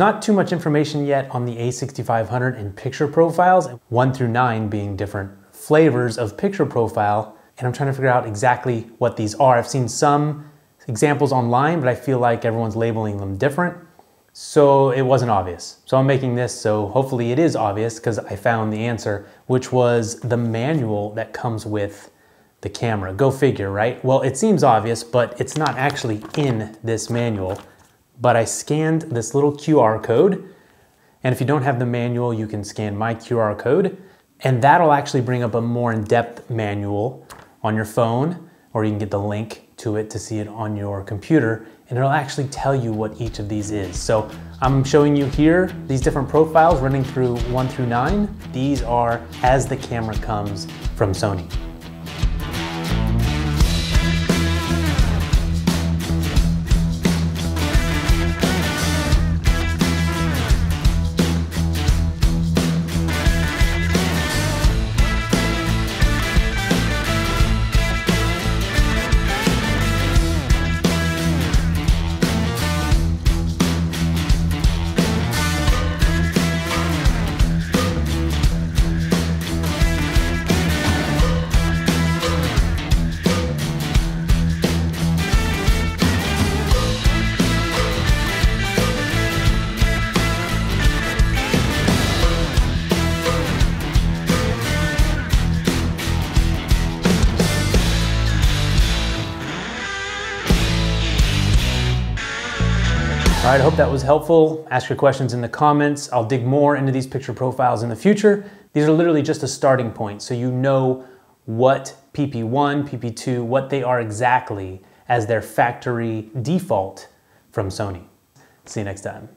not too much information yet on the a6500 in picture profiles, one through nine being different flavors of picture profile, and I'm trying to figure out exactly what these are. I've seen some examples online, but I feel like everyone's labeling them different. So it wasn't obvious. So I'm making this so hopefully it is obvious because I found the answer, which was the manual that comes with the camera. Go figure, right? Well, it seems obvious, but it's not actually in this manual. But I scanned this little QR code. And if you don't have the manual, you can scan my QR code. And that'll actually bring up a more in-depth manual on your phone, or you can get the link to it to see it on your computer and it'll actually tell you what each of these is. So I'm showing you here these different profiles running through one through nine. These are as the camera comes from Sony. All right, I hope that was helpful. Ask your questions in the comments. I'll dig more into these picture profiles in the future. These are literally just a starting point so you know what PP1, PP2, what they are exactly as their factory default from Sony. See you next time.